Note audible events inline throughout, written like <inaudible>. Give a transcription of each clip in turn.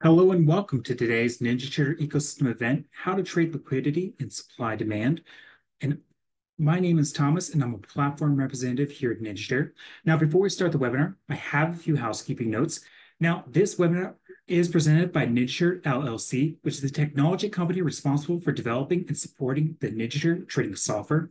Hello and welcome to today's NinjaTrader Ecosystem event, How to Trade Liquidity and Supply Demand. And my name is Thomas, and I'm a platform representative here at NinjaTrader. Now, before we start the webinar, I have a few housekeeping notes. Now, this webinar is presented by NinjaTrader LLC, which is the technology company responsible for developing and supporting the NinjaTrader trading software.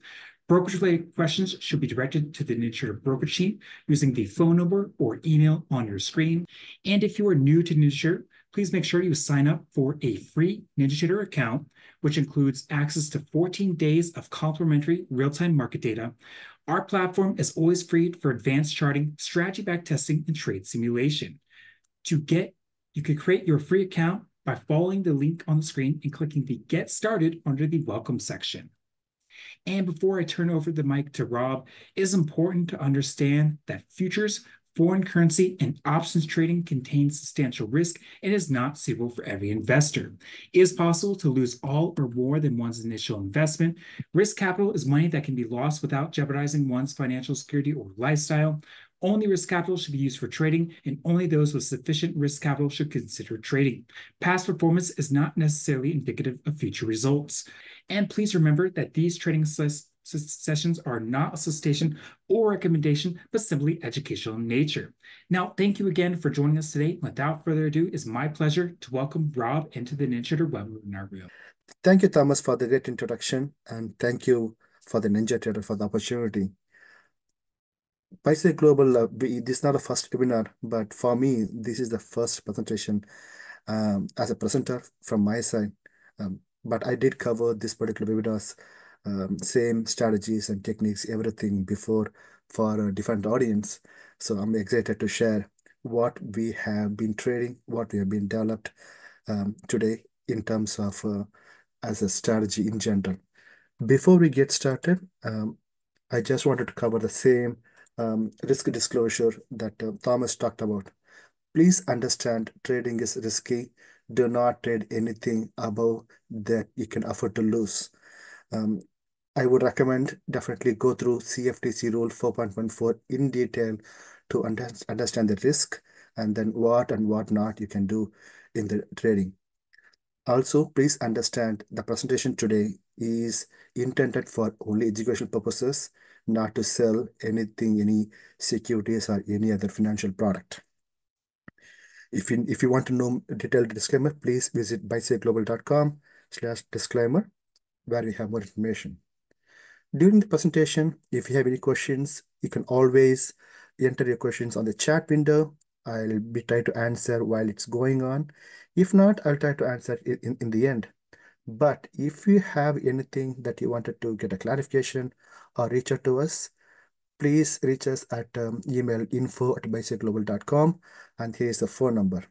Brokerage-related questions should be directed to the NinjaTrader brokerage team using the phone number or email on your screen. And if you are new to NinjaTrader, please make sure you sign up for a free NinjaTrader account, which includes access to 14 days of complimentary real-time market data. Our platform is always free for advanced charting, strategy back testing, and trade simulation. To get, you can create your free account by following the link on the screen and clicking the Get Started under the Welcome section. And before I turn over the mic to Rob, it is important to understand that futures Foreign currency and options trading contains substantial risk and is not suitable for every investor. It is possible to lose all or more than one's initial investment. Risk capital is money that can be lost without jeopardizing one's financial security or lifestyle. Only risk capital should be used for trading, and only those with sufficient risk capital should consider trading. Past performance is not necessarily indicative of future results. And please remember that these trading sessions are not a solicitation or recommendation, but simply educational in nature. Now, thank you again for joining us today. Without further ado, it's my pleasure to welcome Rob into the NinjaTrader webinar room. Thank you, Thomas, for the great introduction, and thank you for the Ninja NinjaTrader for the opportunity. BuySide Global, uh, this is not a first webinar, but for me, this is the first presentation um, as a presenter from my side. Um, but I did cover this particular webinars um, same strategies and techniques, everything before for a different audience. So I'm excited to share what we have been trading, what we have been developed um, today in terms of uh, as a strategy in general. Before we get started, um, I just wanted to cover the same um, risk disclosure that uh, Thomas talked about. Please understand trading is risky. Do not trade anything above that you can afford to lose. Um, I would recommend definitely go through CFTC rule 4.14 in detail to under understand the risk and then what and what not you can do in the trading. Also, please understand the presentation today is intended for only educational purposes, not to sell anything, any securities or any other financial product. If you, if you want to know detailed disclaimer, please visit buysideglobal.com slash disclaimer, where we have more information. During the presentation, if you have any questions, you can always enter your questions on the chat window. I'll be trying to answer while it's going on. If not, I'll try to answer in, in the end. But if you have anything that you wanted to get a clarification or reach out to us, please reach us at um, email info at buysideglobal.com and here's the phone number.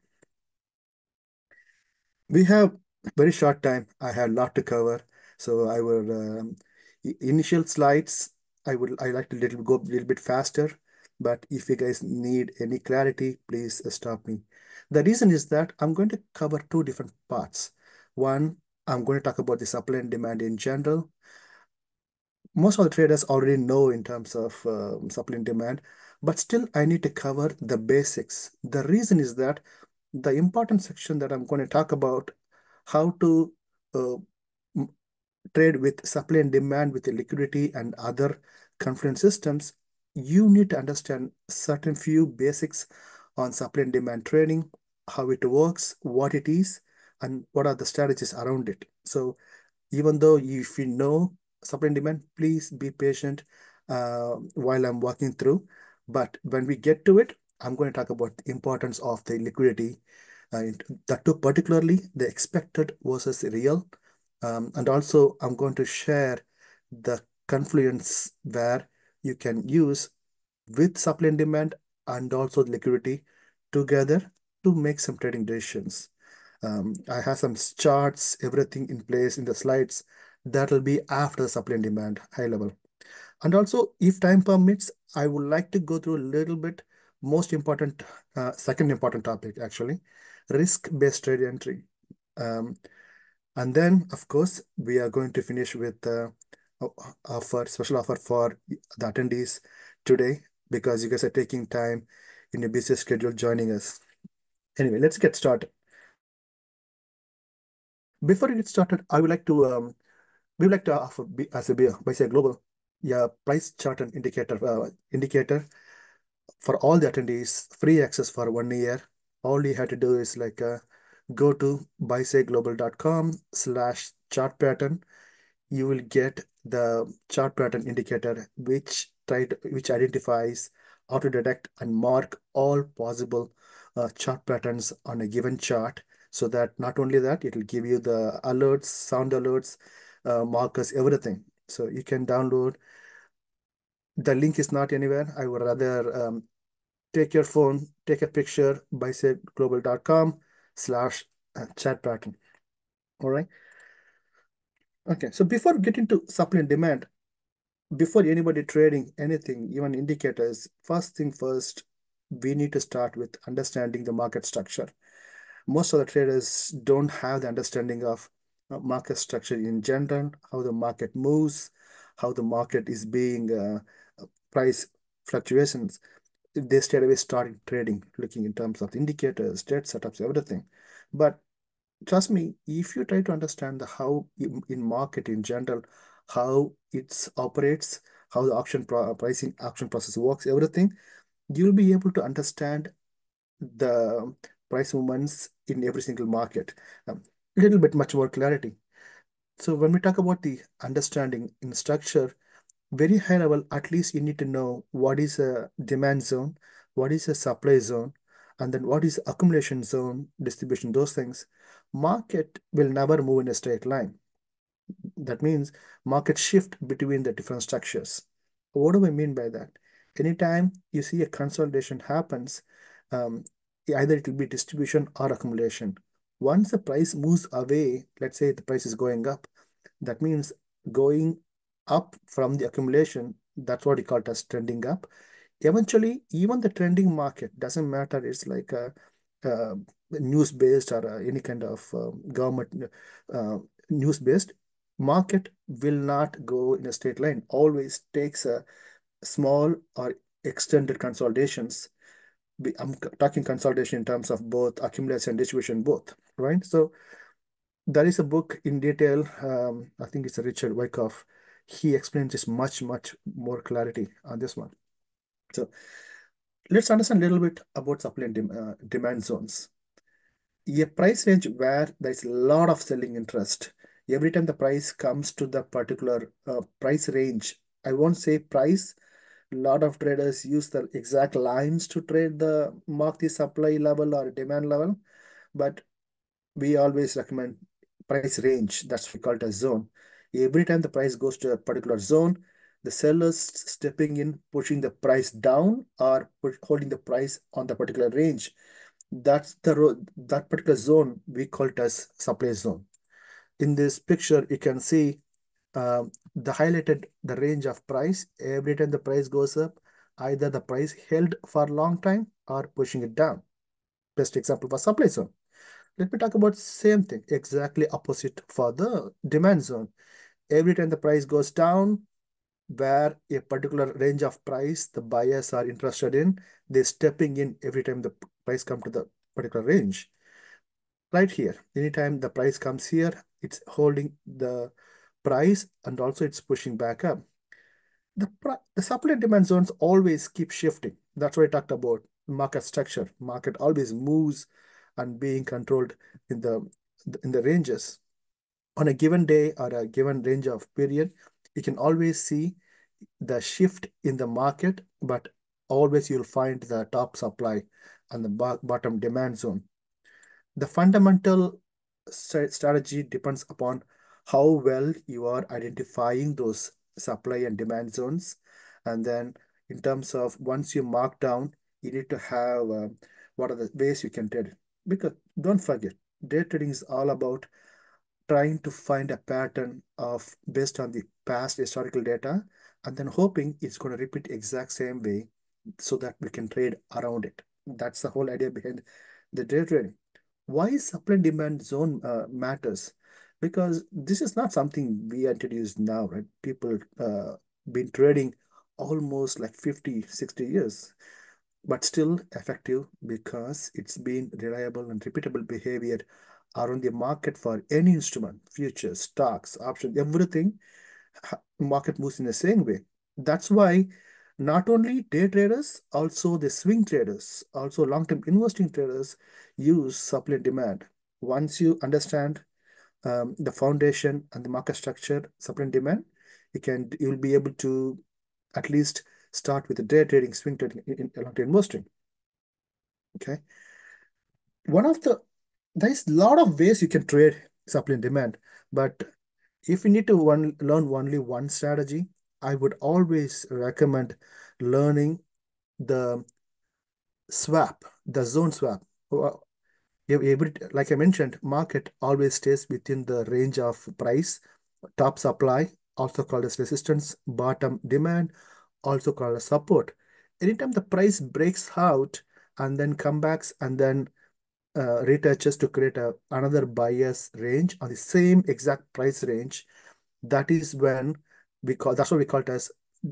We have very short time. I have a lot to cover. So I will um, initial slides, I would I like to little go a little bit faster, but if you guys need any clarity, please stop me. The reason is that I'm going to cover two different parts. One, I'm going to talk about the supply and demand in general. Most of the traders already know in terms of um, supply and demand, but still I need to cover the basics. The reason is that the important section that I'm going to talk about how to uh, trade with supply and demand with liquidity and other confluent systems, you need to understand certain few basics on supply and demand trading, how it works, what it is, and what are the strategies around it. So even though if you know supply and demand, please be patient uh, while I'm walking through. But when we get to it, I'm going to talk about the importance of the liquidity. Uh, that too, particularly the expected versus real um, and also I'm going to share the confluence where you can use with supply and demand and also liquidity together to make some trading decisions. Um, I have some charts, everything in place in the slides. That will be after the supply and demand high level. And also, if time permits, I would like to go through a little bit most important, uh, second important topic actually, risk-based trade entry. Um, and then, of course, we are going to finish with uh, offer, special offer for the attendees today because you guys are taking time in your busy schedule joining us. Anyway, let's get started. Before we get started, I would like to um, we would like to offer as a BuySide Global, yeah, price chart and indicator uh, indicator for all the attendees, free access for one year. All you have to do is like uh, go to buysideglobal.com slash chart pattern. You will get the chart pattern indicator, which try to, which identifies how to detect and mark all possible uh, chart patterns on a given chart so that not only that, it will give you the alerts, sound alerts, uh, markers, everything. So you can download. The link is not anywhere. I would rather um, take your phone, take a picture, buysideglobal.com slash chat pattern. All right. Okay. So before getting to supply and demand, before anybody trading anything, even indicators, first thing first, we need to start with understanding the market structure. Most of the traders don't have the understanding of uh, market structure in general, how the market moves, how the market is being uh, price fluctuations. They straight away started trading, looking in terms of indicators, trade setups, everything. But trust me, if you try to understand the how in, in market in general, how it operates, how the auction pricing auction process works, everything, you'll be able to understand the price movements in every single market. Um, a little bit much more clarity. So when we talk about the understanding in structure, very high level, at least you need to know what is a demand zone, what is a supply zone, and then what is accumulation zone, distribution, those things. Market will never move in a straight line. That means market shift between the different structures. What do I mean by that? Anytime you see a consolidation happens, um, either it will be distribution or accumulation. Once the price moves away, let's say the price is going up, that means going up from the accumulation, that's what we call it as trending up. Eventually, even the trending market doesn't matter. It's like a, a news-based or a, any kind of uh, government uh, news-based market will not go in a straight line. Always takes a small or extended consolidations. I'm talking consolidation in terms of both accumulation and distribution, both, right? So there is a book in detail. Um, I think it's a Richard Wyckoff. He explains this much, much more clarity on this one. So let's understand a little bit about supply and dem uh, demand zones. A price range where there's a lot of selling interest. Every time the price comes to the particular uh, price range, I won't say price, a lot of traders use the exact lines to trade the mark the supply level or demand level, but we always recommend price range. That's we call it a zone. Every time the price goes to a particular zone, the sellers stepping in, pushing the price down or holding the price on the particular range. That's the that particular zone we call it as supply zone. In this picture, you can see um, the highlighted the range of price. Every time the price goes up, either the price held for a long time or pushing it down. Best example for supply zone. Let me talk about same thing, exactly opposite for the demand zone. Every time the price goes down, where a particular range of price the buyers are interested in, they're stepping in every time the price come to the particular range. Right here, anytime the price comes here, it's holding the price and also it's pushing back up. The, the supply and demand zones always keep shifting. That's what I talked about market structure. Market always moves and being controlled in the in the ranges. On a given day or a given range of period, you can always see the shift in the market, but always you'll find the top supply and the bottom demand zone. The fundamental strategy depends upon how well you are identifying those supply and demand zones. And then in terms of once you mark down, you need to have uh, what are the ways you can trade. Because don't forget, day trading is all about trying to find a pattern of based on the past historical data and then hoping it's going to repeat exact same way so that we can trade around it. That's the whole idea behind the day trading. Why supply demand zone uh, matters? because this is not something we introduced now, right? People uh, been trading almost like 50, 60 years, but still effective because it's been reliable and repeatable behavior around the market for any instrument, futures, stocks, options, everything, market moves in the same way. That's why not only day traders, also the swing traders, also long-term investing traders use supply and demand. Once you understand um, the foundation and the market structure, supply and demand, you can you will be able to at least start with the day trading, swing trading, in, in long-term investing. Okay. One of the there's a lot of ways you can trade supply and demand, but if you need to one, learn only one strategy, I would always recommend learning the swap, the zone swap. Like I mentioned, market always stays within the range of price, top supply, also called as resistance, bottom demand, also called as support. Anytime the price breaks out and then come back and then uh, retouches to create a, another bias range on the same exact price range, that is when we call, that's what we call it as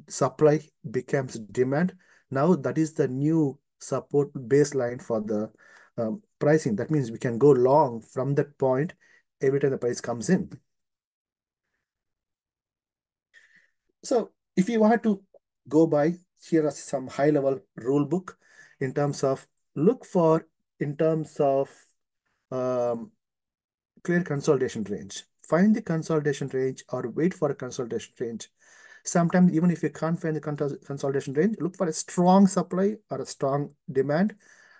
supply becomes demand. Now that is the new support baseline for the um, pricing. That means we can go long from that point every time the price comes in. So if you want to go by, here are some high level rule book in terms of look for in terms of um, clear consolidation range. Find the consolidation range or wait for a consolidation range. Sometimes even if you can't find the consolidation range, look for a strong supply or a strong demand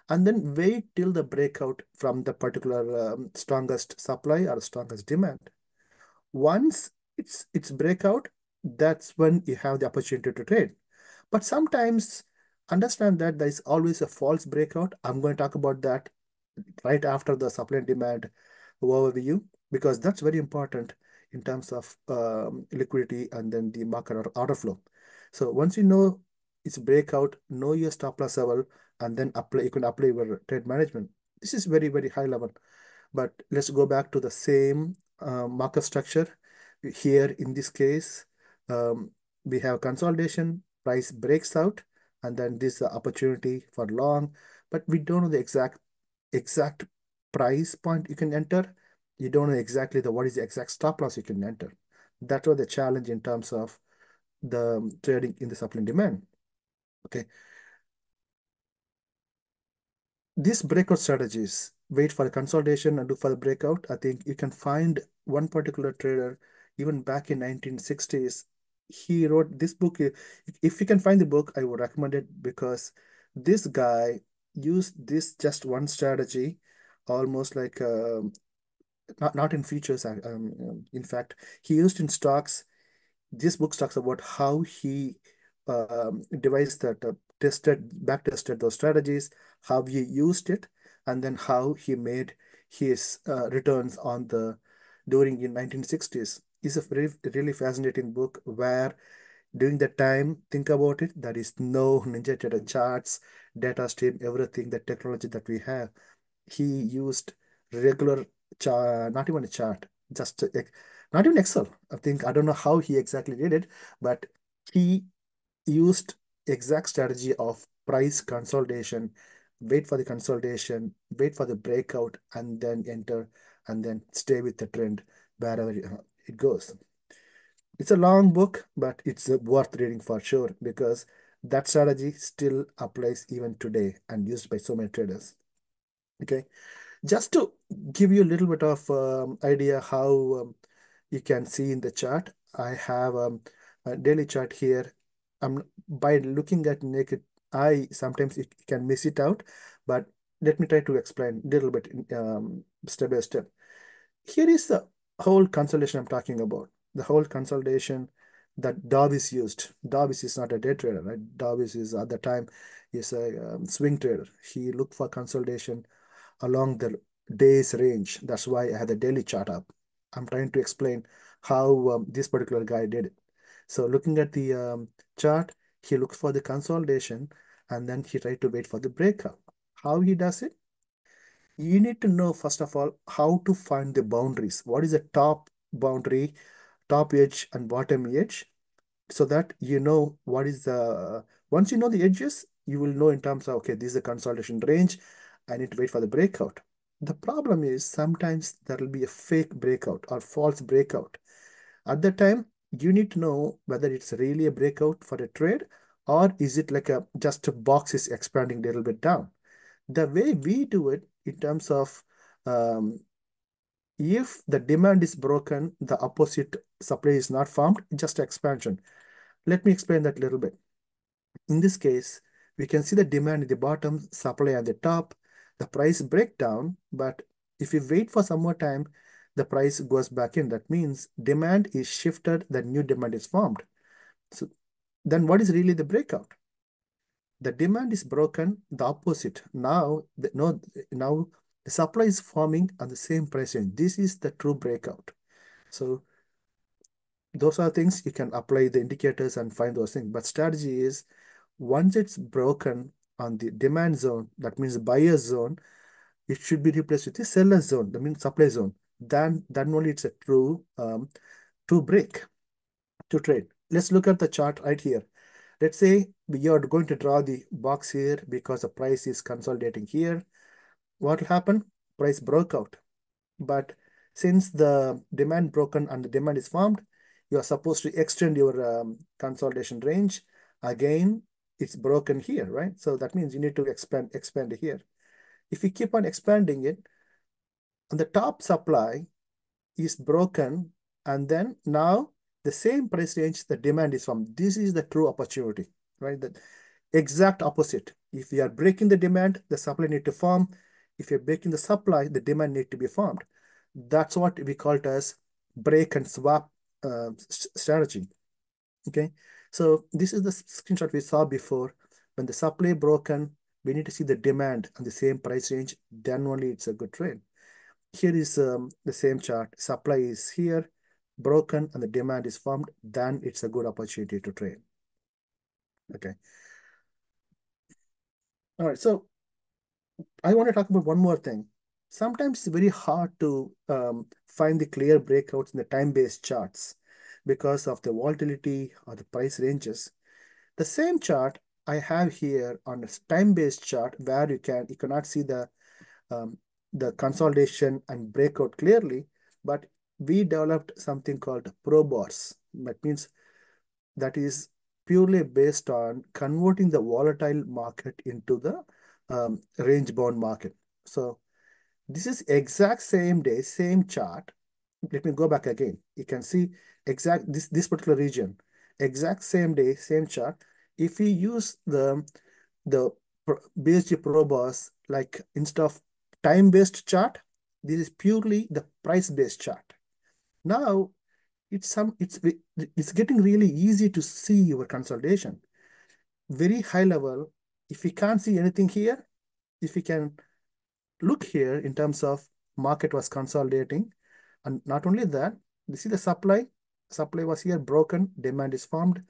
and then wait till the breakout from the particular um, strongest supply or strongest demand. Once it's it's breakout, that's when you have the opportunity to trade. But sometimes understand that there is always a false breakout. I'm going to talk about that right after the supply and demand overview because that's very important in terms of um, liquidity and then the market order flow. So once you know it's breakout, know your stop loss level, and then apply you can apply your trade management. This is very, very high level. But let's go back to the same uh, market structure. Here in this case, um, we have consolidation, price breaks out, and then this uh, opportunity for long, but we don't know the exact exact price point you can enter. You don't know exactly the what is the exact stop loss you can enter. That was the challenge in terms of the trading in the supply and demand. Okay. These breakout strategies, wait for the consolidation and do for the breakout. I think you can find one particular trader even back in 1960s he wrote this book. If you can find the book, I would recommend it because this guy used this just one strategy, almost like uh, not not in futures. Um, um, in fact, he used in stocks. This book talks about how he um, devised that, uh, tested, back tested those strategies, how he used it, and then how he made his uh, returns on the during in 1960s is a very, really fascinating book where during that time, think about it, there is no Ninja Trader charts, data stream, everything, the technology that we have. He used regular chart, not even a chart, just a, not even Excel. I think, I don't know how he exactly did it, but he used exact strategy of price consolidation, wait for the consolidation, wait for the breakout, and then enter, and then stay with the trend wherever it goes. It's a long book, but it's worth reading for sure because that strategy still applies even today and used by so many traders. Okay, just to give you a little bit of um, idea how um, you can see in the chart, I have um, a daily chart here. Um, by looking at naked eye, sometimes you can miss it out, but let me try to explain a little bit um, step by step. Here is the whole consolidation I'm talking about, the whole consolidation that Darvas used. Darvas is not a day trader, right? Darvas is at the time is a um, swing trader. He looked for consolidation along the day's range. That's why I had the daily chart up. I'm trying to explain how um, this particular guy did it. So looking at the um, chart, he looked for the consolidation and then he tried to wait for the breakout. How he does it? You need to know, first of all, how to find the boundaries. What is the top boundary, top edge and bottom edge, so that you know what is the, once you know the edges, you will know in terms of, okay, this is the consolidation range. I need to wait for the breakout. The problem is sometimes there will be a fake breakout or false breakout. At that time, you need to know whether it's really a breakout for a trade or is it like a just a box is expanding a little bit down. The way we do it in terms of um, if the demand is broken, the opposite supply is not formed, just expansion. Let me explain that a little bit. In this case, we can see the demand at the bottom, supply at the top, the price breakdown, but if we wait for some more time, the price goes back in. That means demand is shifted, the new demand is formed. So then what is really the breakout? The demand is broken, the opposite. Now, the, no, now the supply is forming on the same price range. This is the true breakout. So those are things you can apply the indicators and find those things. But strategy is once it's broken on the demand zone, that means buyer zone, it should be replaced with the seller zone, that means supply zone. Then, then only it's a true, um, true break to trade. Let's look at the chart right here. Let's say we are going to draw the box here because the price is consolidating here. What will happen? Price broke out. But since the demand broken and the demand is formed, you are supposed to extend your um, consolidation range. Again, it's broken here, right? So that means you need to expand, expand here. If you keep on expanding it, on the top supply is broken, and then now the same price range the demand is from. This is the true opportunity, right? The exact opposite. If you are breaking the demand, the supply need to form. If you're breaking the supply, the demand need to be formed. That's what we call it as break and swap uh, strategy. Okay, so this is the screenshot we saw before. When the supply broken, we need to see the demand on the same price range, then only it's a good trade. Here is um, the same chart. Supply is here, broken, and the demand is formed, then it's a good opportunity to trade. Okay. All right, so I want to talk about one more thing. Sometimes it's very hard to um, find the clear breakouts in the time-based charts because of the volatility or the price ranges. The same chart I have here on a time-based chart where you can you cannot see the um, the consolidation and breakout clearly, but we developed something called ProBars. That means that is purely based on converting the volatile market into the um, range bound market. So this is exact same day, same chart. Let me go back again. You can see exact this, this particular region, exact same day, same chart. If we use the, the BSG ProBars, like instead of time-based chart, this is purely the price-based chart. Now, it's some it's it's getting really easy to see your consolidation. Very high level. If we can't see anything here, if we can look here in terms of market was consolidating, and not only that, you see the supply supply was here broken, demand is formed.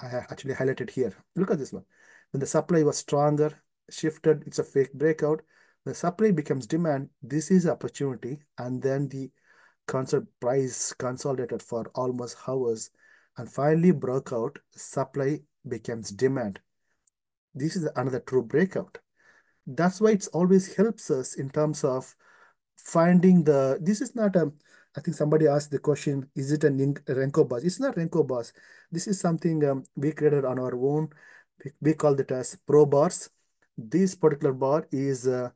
I actually highlighted here. Look at this one. When the supply was stronger, shifted, it's a fake breakout. The supply becomes demand. This is opportunity. And then the concept price consolidated for almost hours and finally broke out. Supply becomes demand. This is another true breakout. That's why it always helps us in terms of finding the, this is not a, I think somebody asked the question, is it a Renko bars? It's not Renko bars. This is something um, we created on our own. We, we call it as pro bars. This particular bar is uh,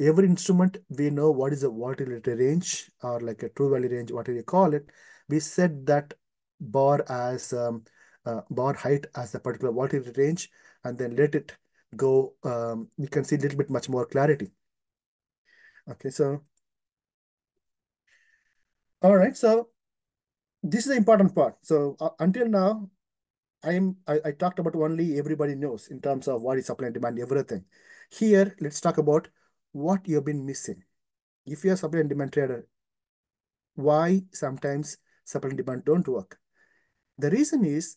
every instrument, we know what is a volatility range or like a true value range, whatever you call it. We set that bar as um, uh, bar height as the particular volatility range and then let it go. Um, you can see a little bit much more clarity. Okay, so all right, so this is the important part. So uh, until now, I'm I, I talked about only everybody knows in terms of what is supply and demand, everything. Here, let's talk about what you've been missing. If you're supply and demand trader, why sometimes supply and demand don't work? The reason is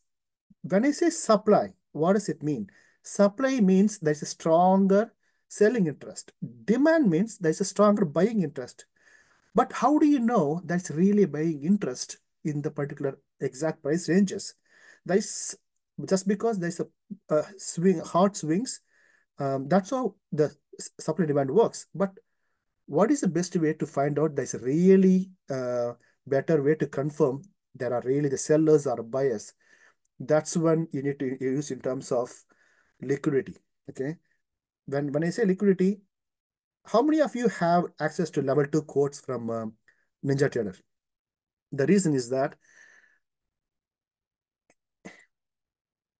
when I say supply, what does it mean? Supply means there's a stronger selling interest. Demand means there's a stronger buying interest. But how do you know that's really buying interest in the particular exact price ranges? There's just because there's a, a swing, hard swings, um, that's how the supply demand works. But what is the best way to find out there's really uh, better way to confirm there are really the sellers are buyers? That's when you need to use in terms of liquidity. Okay. When when I say liquidity, how many of you have access to level two quotes from um, NinjaTrader? The reason is that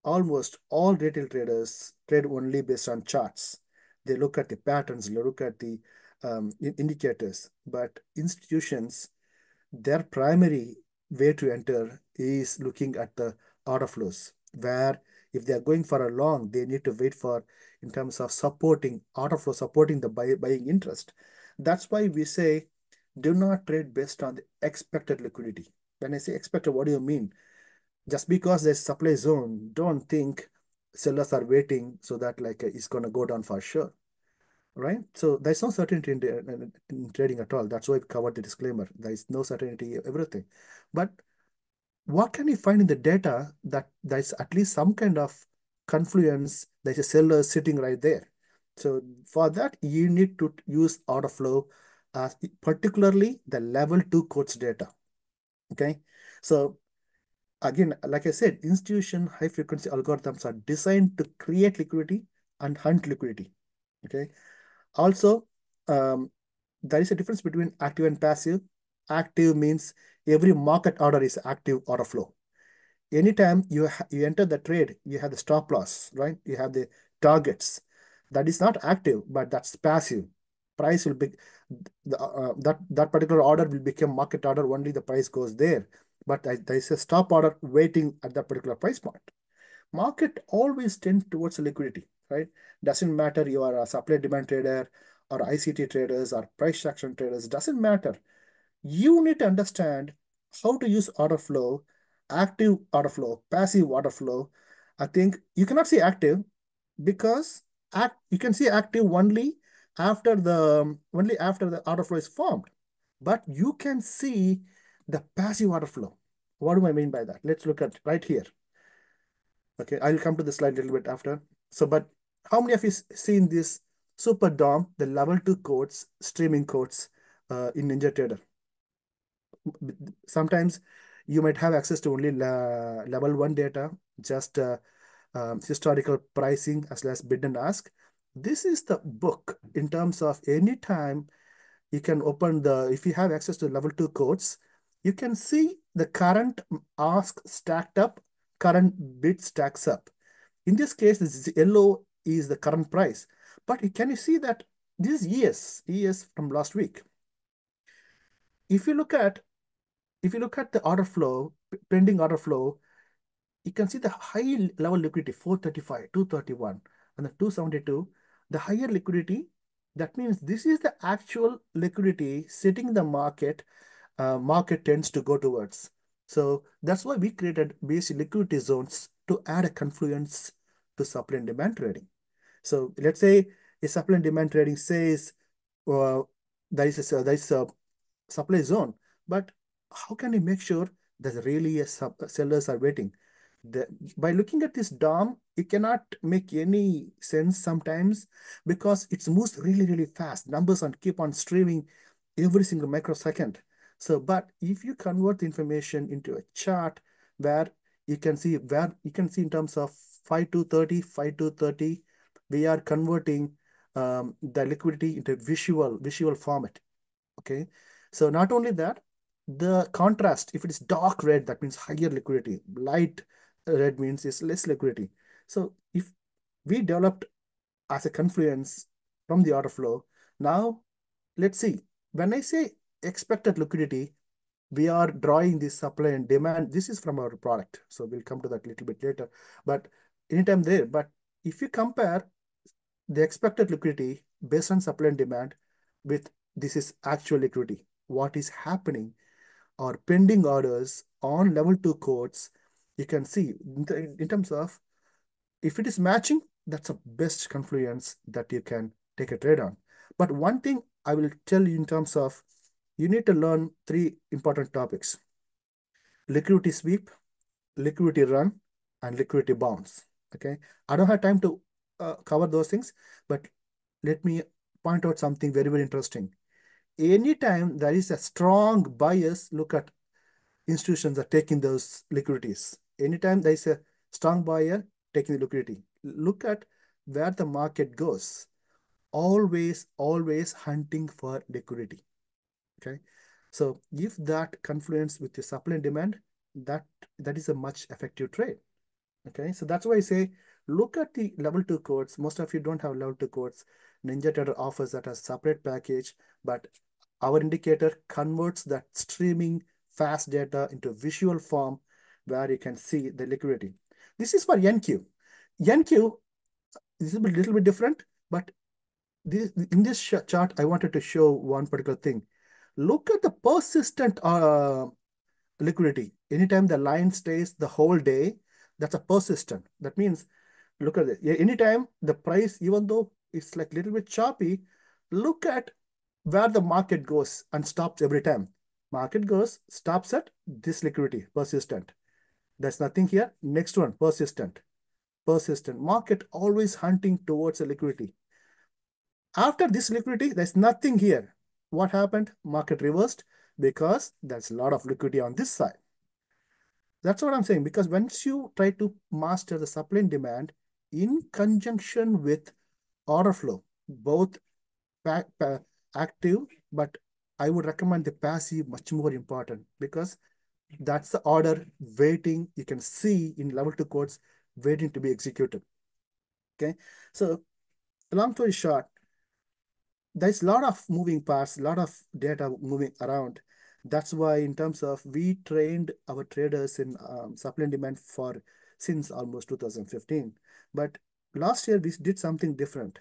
almost all retail traders trade only based on charts. They look at the patterns, they look at the um, indicators, but institutions, their primary way to enter is looking at the order flows, where if they are going for a long, they need to wait for in terms of supporting order flow, supporting the buy, buying interest. That's why we say do not trade based on the expected liquidity. When I say expected, what do you mean? Just because there's supply zone, don't think sellers are waiting so that like it's going to go down for sure right? So there's no certainty in, in, in, trading at all. That's why we covered the disclaimer. There is no certainty of everything. But what can you find in the data that there's at least some kind of confluence, there's a seller sitting right there. So for that, you need to use order flow, uh, particularly the level two quotes data. Okay. So again, like I said, institution high frequency algorithms are designed to create liquidity and hunt liquidity. Okay. Also, um, there is a difference between active and passive. Active means every market order is active order flow. Anytime you, you enter the trade, you have the stop loss, right? You have the targets. That is not active, but that's passive. Price will be, the, uh, that, that particular order will become market order only the price goes there. But there is a stop order waiting at that particular price point. Market always tends towards liquidity right? Doesn't matter you are a supply demand trader or ICT traders or price action traders, doesn't matter. You need to understand how to use order flow, active order flow, passive order flow. I think you cannot see active because act you can see active only after the only after the order flow is formed. But you can see the passive order flow. What do I mean by that? Let's look at right here. Okay, I'll come to the slide a little bit after. So, but how many of you seen this super DOM, the level two quotes, streaming quotes uh, in NinjaTrader? Sometimes you might have access to only level one data, just uh, um, historical pricing as well as bid and ask. This is the book in terms of any time you can open the, if you have access to level two quotes, you can see the current ask stacked up, current bid stacks up. In this case, this is yellow is the current price. But can you see that this is ES, ES from last week. If you look at, if you look at the order flow, pending order flow, you can see the high level liquidity, 435, 231, and the 272, the higher liquidity, that means this is the actual liquidity sitting in the market, uh, market tends to go towards. So that's why we created basic liquidity zones to add a confluence to supply and demand trading. So let's say a supply and demand trading says uh, there is a, there is a supply zone, but how can we make sure that really a sub sellers are waiting? The, by looking at this DOM, it cannot make any sense sometimes because it moves really, really fast. Numbers on keep on streaming every single microsecond. So, but if you convert the information into a chart where you can see where you can see in terms of 5 to 30, 5 to 30, we are converting um, the liquidity into visual, visual format. Okay. So not only that, the contrast, if it is dark red, that means higher liquidity. Light red means is less liquidity. So if we developed as a confluence from the order flow, now let's see, when I say expected liquidity, we are drawing this supply and demand. This is from our product. So we'll come to that a little bit later, but anytime there. But if you compare the expected liquidity based on supply and demand with this is actual liquidity, what is happening or pending orders on level two quotes, you can see in, terms of if it is matching, that's the best confluence that you can take a trade on. But one thing I will tell you in terms of you need to learn three important topics. Liquidity sweep, liquidity run, and liquidity bounce. Okay. I don't have time to uh, cover those things, but let me point out something very, very interesting. anytime there is a strong bias, look at institutions are taking those liquidities. Anytime there is a strong buyer taking the liquidity, look at where the market goes. Always, always hunting for liquidity. Okay. So if that confluence with the supply and demand, that that is a much effective trade. Okay. So that's why I say look at the level two quotes. Most of you don't have level two quotes. NinjaTrader offers that as separate package, but our indicator converts that streaming fast data into visual form where you can see the liquidity. This is for NQ. NQ this is a little bit different, but this, in this chart, I wanted to show one particular thing. Look at the persistent uh, liquidity. Anytime the line stays the whole day, that's a persistent. That means, look at it. Anytime the price, even though it's like a little bit choppy, look at where the market goes and stops every time. Market goes, stops at this liquidity, persistent. There's nothing here. Next one, persistent. Persistent. Market always hunting towards a liquidity. After this liquidity, there's nothing here. What happened? Market reversed because there's a lot of liquidity on this side. That's what I'm saying. Because once you try to master the supply and demand in conjunction with order flow, both active, but I would recommend the passive much more important because that's the order waiting. You can see in level two quotes waiting to be executed. Okay. So long story short, there's a lot of moving parts, a lot of data moving around. That's why in terms of we trained our traders in um, supply and demand for since almost 2015. But last year we did something different.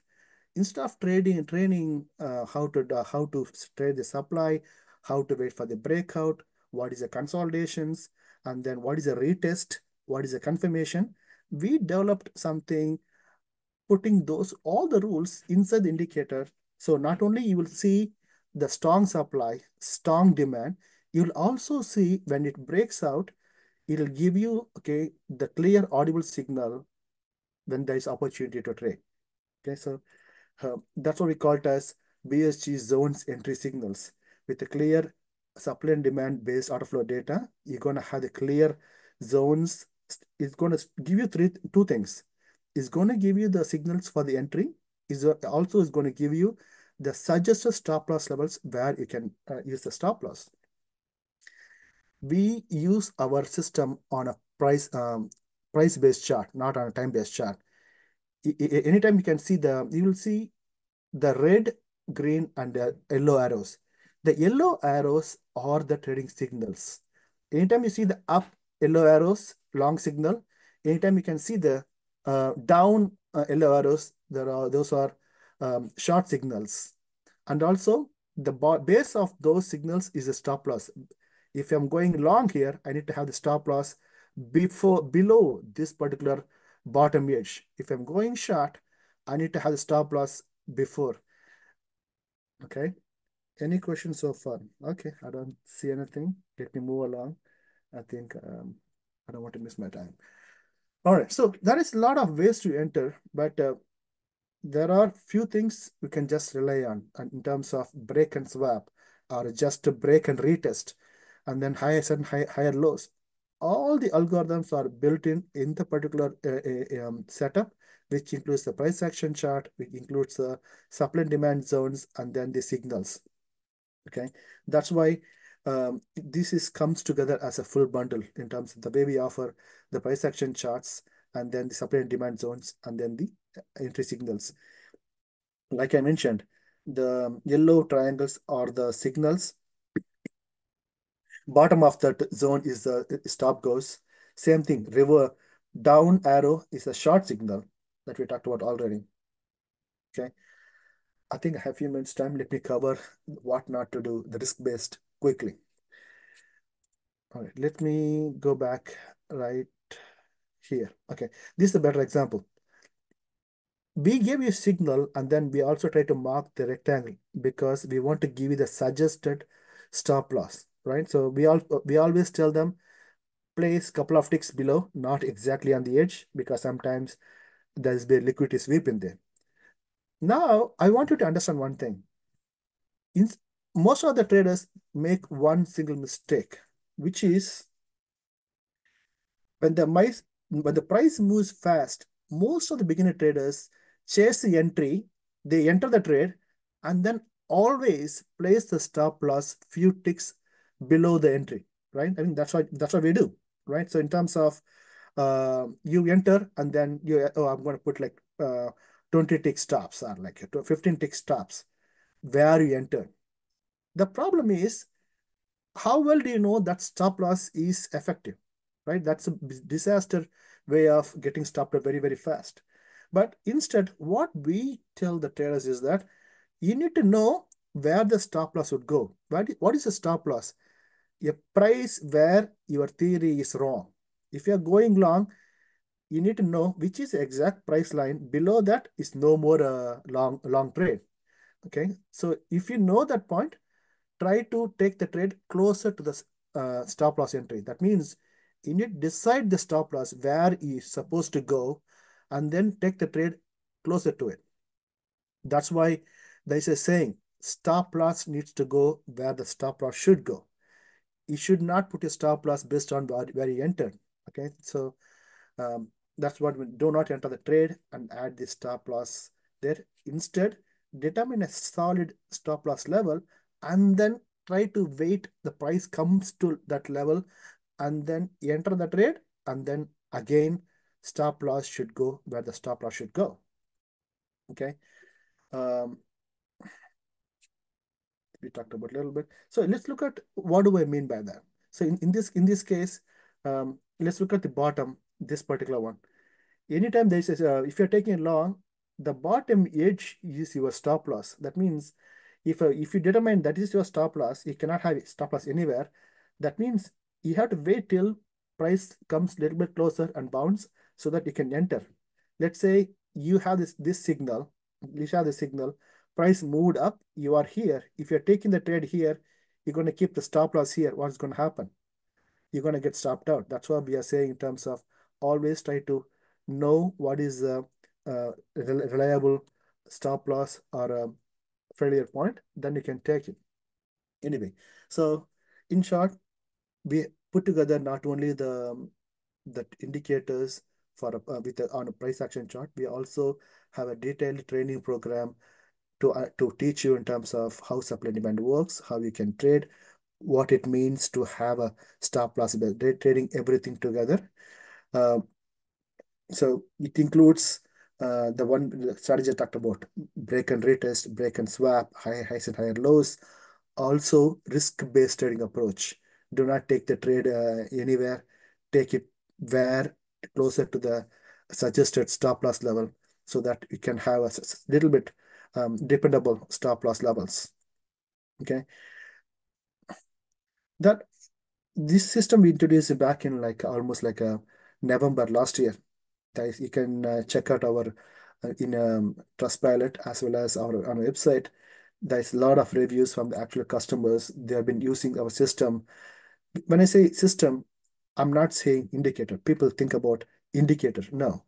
Instead of trading training uh, how to uh, how to trade the supply, how to wait for the breakout, what is the consolidations, and then what is a retest, what is a confirmation, we developed something putting those all the rules inside the indicator so not only you will see the strong supply, strong demand, you'll also see when it breaks out, it'll give you, okay, the clear audible signal when there is opportunity to trade. Okay, so uh, that's what we call it as BSG zones entry signals. With a clear supply and demand based order flow data, you're going to have the clear zones. It's going to give you three, two things. It's going to give you the signals for the entry. Is also is going to give you the suggested stop loss levels where you can uh, use the stop loss. We use our system on a price um, price based chart, not on a time based chart. I anytime you can see the, you will see the red, green, and the yellow arrows. The yellow arrows are the trading signals. Anytime you see the up yellow arrows, long signal. Anytime you can see the uh, down uh, yellow arrows, there are those are um, short signals. And also the base of those signals is a stop loss. If I'm going long here, I need to have the stop loss before below this particular bottom edge. If I'm going short, I need to have the stop loss before. Okay. Any questions so far? Okay, I don't see anything. Let me move along. I think um, I don't want to miss my time. All right, so there is a lot of ways to enter, but uh, there are few things we can just rely on in terms of break and swap or just to break and retest and then highest and high, higher lows. All the algorithms are built in in the particular uh, uh, um, setup, which includes the price action chart, which includes the supply and demand zones, and then the signals. Okay, that's why um, this is comes together as a full bundle in terms of the way we offer the price action charts and then the supply and demand zones and then the entry signals. Like I mentioned, the yellow triangles are the signals. Bottom of that zone is the stop goes. Same thing, river down arrow is a short signal that we talked about already. Okay. I think I have a few minutes time. Let me cover what not to do, the risk-based quickly. All right, let me go back right here. Okay, this is a better example we give you signal and then we also try to mark the rectangle because we want to give you the suggested stop loss, right? So we all we always tell them place couple of ticks below, not exactly on the edge because sometimes there's the liquidity sweep in there. Now, I want you to understand one thing. In, most of the traders make one single mistake, which is when the mice when the price moves fast, most of the beginner traders chase the entry, they enter the trade, and then always place the stop loss few ticks below the entry, right? I mean that's what that's what we do, right? So in terms of uh, you enter and then you oh I'm going to put like uh, 20 tick stops or like 15 tick stops where you enter. The problem is how well do you know that stop loss is effective, right? That's a disaster way of getting stopped very, very fast. But instead, what we tell the traders is that you need to know where the stop loss would go. What is the stop loss? A price where your theory is wrong. If you're going long, you need to know which is the exact price line. Below that is no more a uh, long, long trade. Okay. So if you know that point, try to take the trade closer to the uh, stop loss entry. That means you need to decide the stop loss where is supposed to go and then take the trade closer to it. That's why there is a saying, stop loss needs to go where the stop loss should go. You should not put a stop loss based on where, where you entered. Okay, so um, that's what we do not enter the trade and add the stop loss there. Instead, determine a solid stop loss level and then try to wait the price comes to that level and then enter the trade and then again stop loss should go where the stop loss should go. Okay. Um we talked about a little bit. So let's look at what do i mean by that? So in, in this in this case um let's look at the bottom this particular one. Anytime there is uh, if you're taking a long the bottom edge is your stop loss. That means if, uh, if you determine that is your stop loss, you cannot have stop loss anywhere. That means you have to wait till price comes a little bit closer and bounce so that you can enter. Let's say you have this, this signal, you have the signal, price moved up, you are here. If you're taking the trade here, you're going to keep the stop loss here. What's going to happen? You're going to get stopped out. That's what we are saying in terms of always try to know what is a, uh, reliable stop loss or um, failure point, then you can take it. Anyway, so in short, we put together not only the, the indicators for uh, with a, on a price action chart, we also have a detailed training program to, uh, to teach you in terms of how supply demand works, how you can trade, what it means to have a stop loss, trading everything together. Uh, so it includes uh, the one strategy I talked about, break and retest, break and swap, high highs and higher lows. Also, risk-based trading approach. Do not take the trade uh, anywhere. Take it where closer to the suggested stop loss level so that you can have a little bit um, dependable stop loss levels. Okay. That this system we introduced back in like almost like a uh, November last year you can uh, check out our uh, in um, Trustpilot as well as our on our website. There's a lot of reviews from the actual customers. They have been using our system. When I say system, I'm not saying indicator. People think about indicator. No,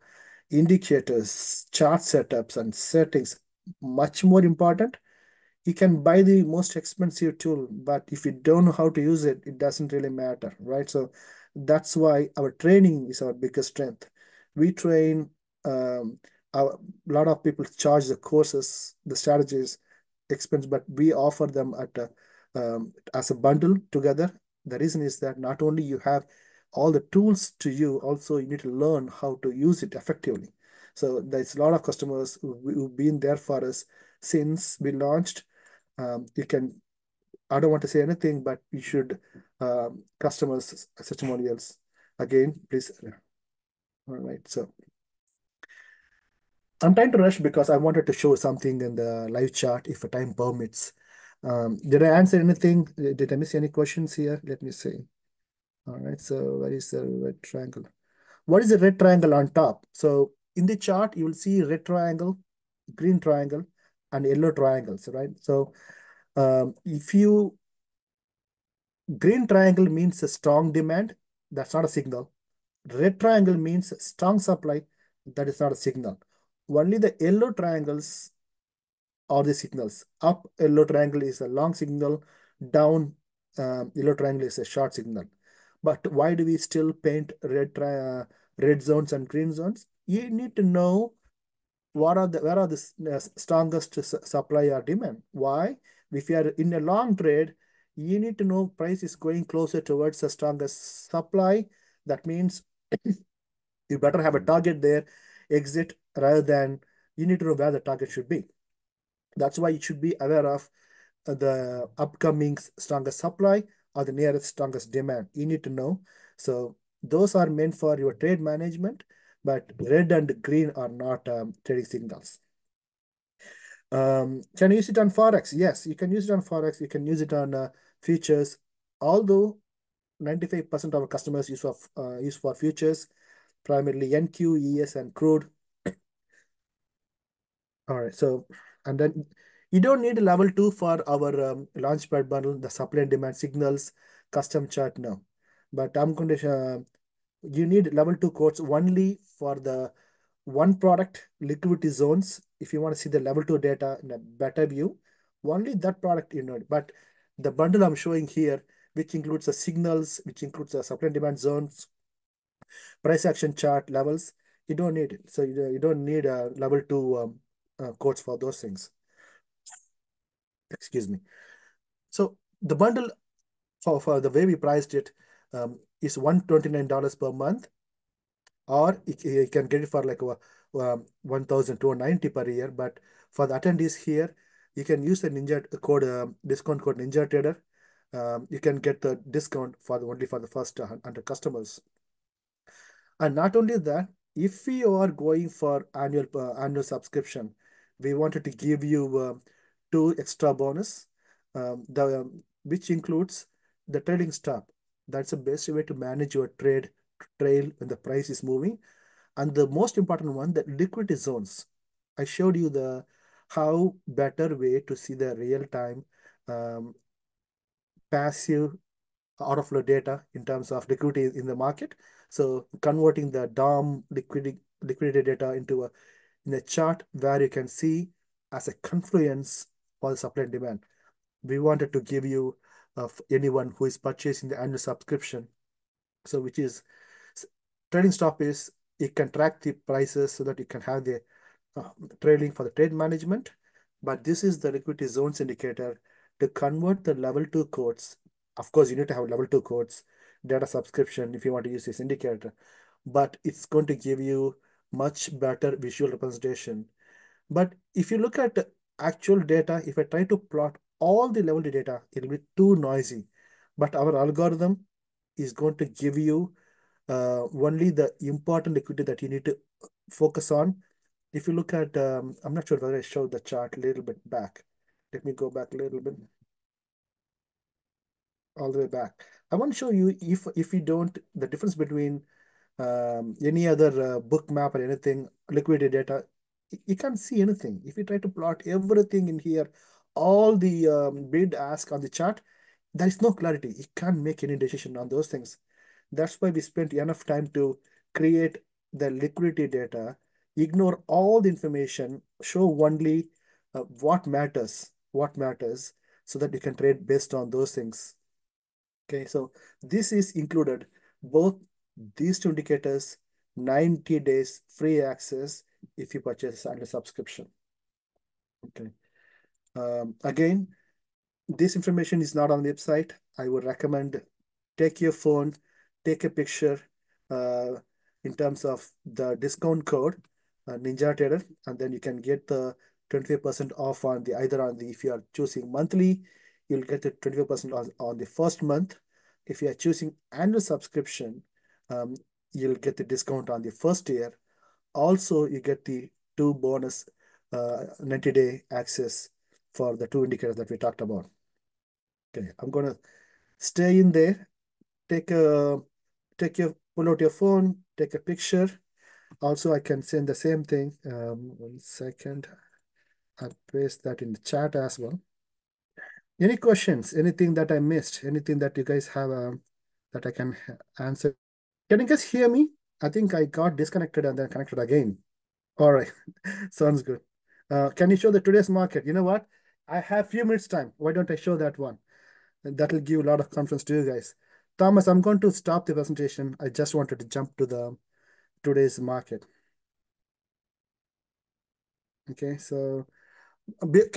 indicators, chart setups, and settings much more important. You can buy the most expensive tool, but if you don't know how to use it, it doesn't really matter, right? So that's why our training is our biggest strength we train um, a lot of people charge the courses, the strategies, expense, but we offer them at a, um, as a bundle together. The reason is that not only you have all the tools to you, also you need to learn how to use it effectively. So there's a lot of customers who've been there for us since we launched. Um, you can, I don't want to say anything, but you should um, customers testimonials. Again, please all right, so I'm trying to rush because I wanted to show something in the live chat if time permits. Um, did I answer anything? Did I miss any questions here? Let me see. All right, so where is the red triangle? What is the red triangle on top? So in the chart, you will see red triangle, green triangle, and yellow triangles, right? So um, if you, green triangle means a strong demand, that's not a signal. Red triangle means strong supply. That is not a signal. Only the yellow triangles all the signals. Up yellow triangle is a long signal, down um, yellow triangle is a short signal. But why do we still paint red tri uh, red zones and green zones? You need to know what are the where are the uh, strongest supply or demand. Why? If you are in a long trade, you need to know price is going closer towards the strongest supply. That means <clears throat> you better have a target there, exit rather than you need to know where the target should be. That's why you should be aware of the upcoming strongest supply or the nearest strongest demand. You need to know. So those are meant for your trade management, but red and green are not um, trading signals. Um, can you use it on Forex? Yes, you can use it on Forex. You can use it on uh, futures. Although 95% of our customers use for, uh, use for futures, primarily NQ, ES, and crude. All right, so, and then you don't need level two for our um, Launchpad bundle, the supply and demand signals, custom chart now. But I'm going to, uh, you need level two quotes only for the one product liquidity zones. If you want to see the level two data in a better view, only that product you know. But the bundle I'm showing here, which includes the signals, which includes the supply and demand zones, price action chart levels, you don't need it. So you, you don't need a level two um, uh, quotes for those things. Excuse me. So the bundle for, for the way we priced it um, is $129 per month or you can get it for like um, 1290 per year. But for the attendees here, you can use the Ninja code, um, discount code NinjaTrader. Um, you can get the discount for the, only for the first 100 uh, customers. And not only that, if you are going for annual uh, annual subscription, we wanted to give you uh, two extra bonus, um, the um, which includes the trailing stop. That's the best way to manage your trade trail when the price is moving. And the most important one, the liquidity zones. I showed you the how better way to see the real time um, passive order flow data in terms of liquidity in the market. So converting the DOM liquidity, liquidity data into a in a chart where you can see as a confluence for the supply and demand. We wanted to give you of anyone who is purchasing the annual subscription. So which is trailing stop is you can track the prices so that you can have the uh, trading for the trade management. But this is the liquidity zones indicator to convert the level two quotes of course, you need to have level two quotes, data subscription if you want to use this indicator, but it's going to give you much better visual representation. But if you look at actual data, if I try to plot all the level data, it'll be too noisy. But our algorithm is going to give you uh, only the important liquidity that you need to focus on. If you look at, um, I'm not sure whether I showed the chart a little bit back. Let me go back a little bit all the way back. I want to show you if if you don't the difference between um, any other uh, Bookmap or anything liquidity data. You can't see anything. If you try to plot everything in here, all the um, bid ask on the chart, there is no clarity. You can't make any decision on those things. That's why we spent enough time to create the liquidity data, ignore all the information, show only uh, what matters, what matters, so that you can trade based on those things. Okay, so this is included both these two indicators, 90 days free access if you purchase under subscription. Okay. Um, again, this information is not on the website. I would recommend take your phone, take a picture uh, in terms of the discount code, uh, NinjaTrader, and then you can get the 25% off on the either on the if you are choosing monthly you'll get the 25% on, on the first month. If you are choosing annual subscription, um, you'll get the discount on the first year. Also, you get the two bonus 90-day uh, access for the two indicators that we talked about. Okay, I'm going to stay in there, take a, take your, pull out your phone, take a picture. Also, I can send the same thing. Um, one second. I'll paste that in the chat as well. Any questions? Anything that I missed? Anything that you guys have um, that I can answer? Can you guys hear me? I think I got disconnected and then connected again. All right, <laughs> sounds good. Uh, can you show the today's market? You know what? I have few minutes time. Why don't I show that one? That will give a lot of confidence to you guys. Thomas, I'm going to stop the presentation. I just wanted to jump to the today's market. Okay, so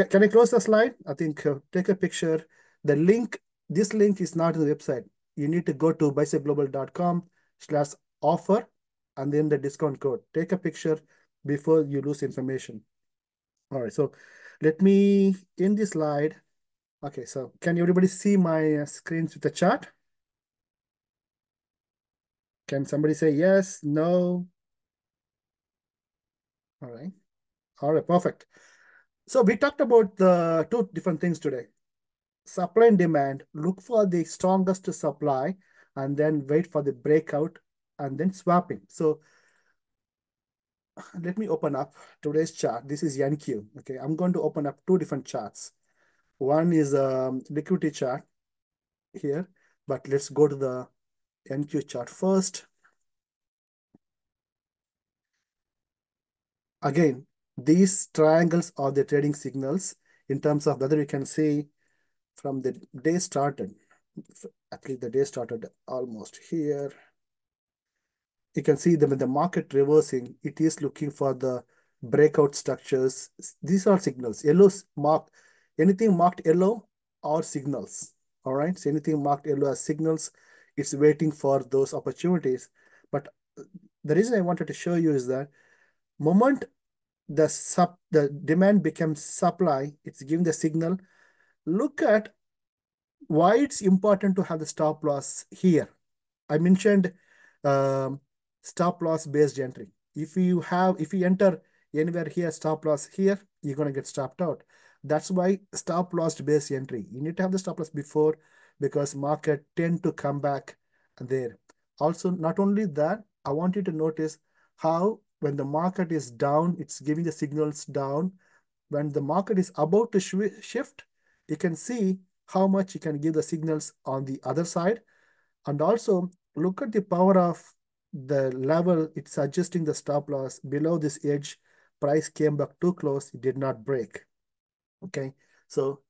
can I close the slide? I think uh, take a picture. The link, this link is not in the website. You need to go to buysideglobal.com slash offer and then the discount code. Take a picture before you lose information. All right, so let me in this slide. Okay, so can everybody see my uh, screens with the chart? Can somebody say yes, no? All right. All right, perfect. So we talked about the two different things today. Supply and demand, look for the strongest supply and then wait for the breakout and then swapping. So let me open up today's chart. This is NQ. Okay, I'm going to open up two different charts. One is a um, liquidity chart here, but let's go to the NQ chart first. Again, these triangles are the trading signals in terms of whether you can see from the day started, at least the day started almost here. You can see that when the market reversing, it is looking for the breakout structures. These are signals. Yellows mark anything marked yellow are signals. All right. So anything marked yellow as signals, it's waiting for those opportunities. But uh, the reason I wanted to show you is that moment the sub the demand becomes supply, it's giving the signal. Look at why it's important to have the stop loss here. I mentioned um, stop loss based entry. If you have, if you enter anywhere here, stop loss here, you're going to get stopped out. That's why stop loss based entry. You need to have the stop loss before because market tend to come back there. Also, not only that, I want you to notice how when the market is down, it's giving the signals down. When the market is about to sh shift, you can see how much you can give the signals on the other side. And also look at the power of the level. It's adjusting the stop loss below this edge. Price came back too close. It did not break. Okay. So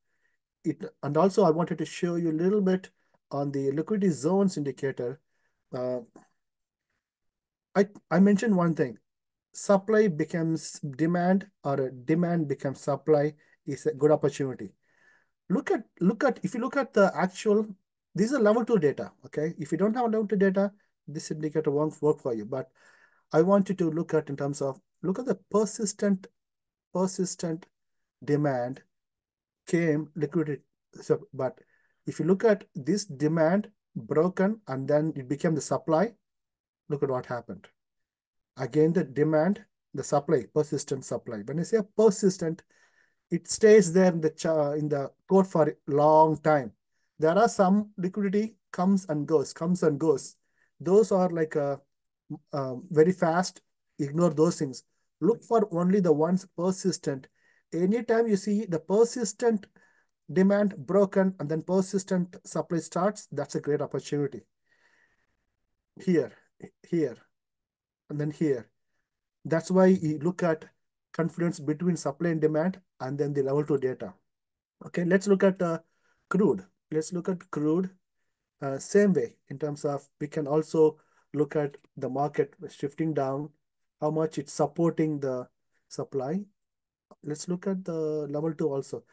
it, and also I wanted to show you a little bit on the liquidity zones indicator. Uh, I, I mentioned one thing supply becomes demand or demand becomes supply is a good opportunity. Look at, look at, if you look at the actual, these are level two data, okay? If you don't have level two data, this indicator won't work for you. But I want you to look at in terms of, look at the persistent, persistent demand came liquidity. So, but if you look at this demand broken and then it became the supply, look at what happened. Again, the demand, the supply, persistent supply. When I say persistent, it stays there in the in the code for a long time. There are some liquidity comes and goes, comes and goes. Those are like uh, a, a uh, very fast. Ignore those things. Look for only the ones persistent. Anytime you see the persistent demand broken and then persistent supply starts, that's a great opportunity. Here, here, and then here. That's why you look at confluence between supply and demand and then the level two data. Okay, let's look at uh, crude. Let's look at crude uh, same way in terms of we can also look at the market shifting down, how much it's supporting the supply. Let's look at the level two also.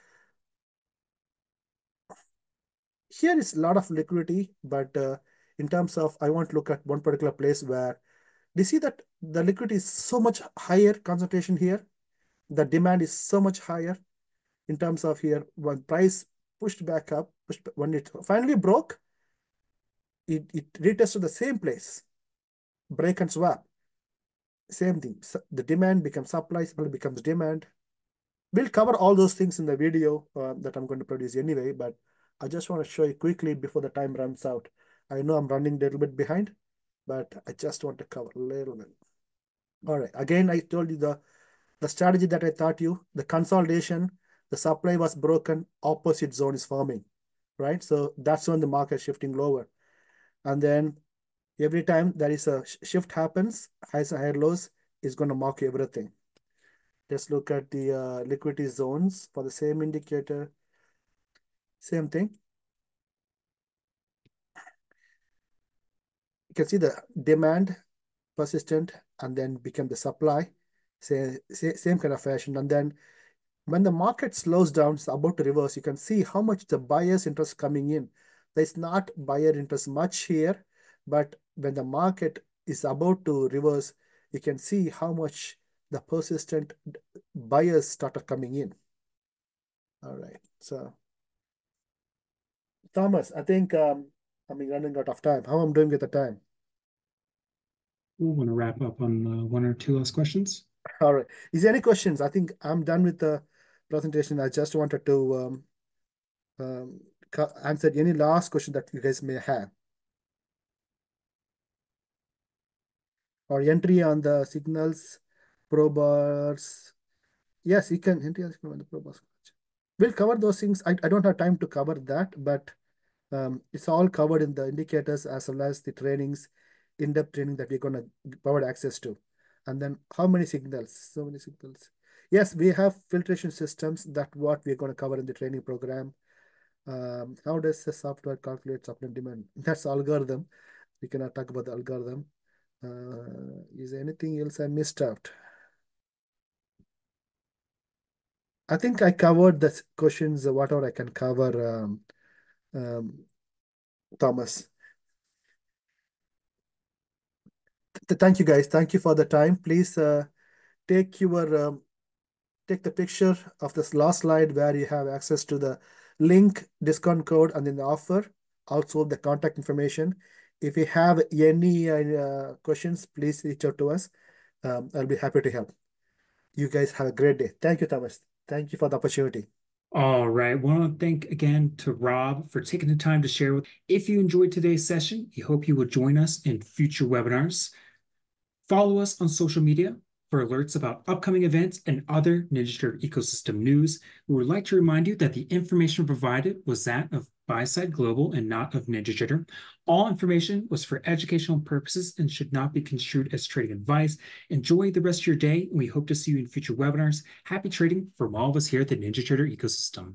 Here is a lot of liquidity, but uh, in terms of, I want to look at one particular place where you see that the liquidity is so much higher concentration here? The demand is so much higher in terms of here when price pushed back up, pushed, when it finally broke, it, it retested the same place, break and swap. Same thing. The demand becomes supply, supply becomes demand. We'll cover all those things in the video uh, that I'm going to produce anyway, but I just want to show you quickly before the time runs out. I know I'm running a little bit behind but I just want to cover a little bit. All right. Again, I told you the, the strategy that I taught you, the consolidation, the supply was broken, opposite zone is forming, right? So that's when the market shifting lower. And then every time there is a shift happens, highs and higher lows is going to mark everything. Let's look at the uh, liquidity zones for the same indicator. Same thing. You can see the demand persistent and then become the supply, say, say, same kind of fashion. And then when the market slows down, it's about to reverse, you can see how much the buyer's interest coming in. There's not buyer interest much here, but when the market is about to reverse, you can see how much the persistent buyers started coming in. All right, so Thomas, I think um, I'm running out of time. How am I doing with the time? We want to wrap up on uh, one or two last questions. All right. Is there any questions? I think I'm done with the presentation. I just wanted to um, um, answer any last question that you guys may have. Or entry on the signals, probers. Yes, you can entry on the probers. We'll cover those things. I, I don't have time to cover that, but um, it's all covered in the indicators as well as the trainings, in-depth training that we're going to provide access to. And then how many signals? So many signals. Yes, we have filtration systems that what we're going to cover in the training program. Um, how does the software calculate supply and demand? <laughs> That's algorithm. We cannot talk about the algorithm. Uh, is anything else I missed out? I think I covered the questions, whatever I can cover, um, um, Thomas. Th thank you, guys. Thank you for the time. Please uh, take your um, take the picture of this last slide where you have access to the link, discount code, and then the offer. Also, the contact information. If you have any uh, questions, please reach out to us. Um, I'll be happy to help. You guys have a great day. Thank you, Thomas. Thank you for the opportunity. All right. Want to thank again to Rob for taking the time to share with. If you enjoyed today's session, we hope you will join us in future webinars. Follow us on social media for alerts about upcoming events and other NinjaTrader ecosystem news. We would like to remind you that the information provided was that of BuySide Global and not of Ninja NinjaTrader. All information was for educational purposes and should not be construed as trading advice. Enjoy the rest of your day, and we hope to see you in future webinars. Happy trading from all of us here at the NinjaTrader ecosystem.